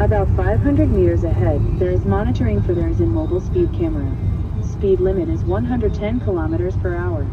About 500 meters ahead, there is monitoring for there is in mobile speed camera. Speed limit is 110 kilometers per hour.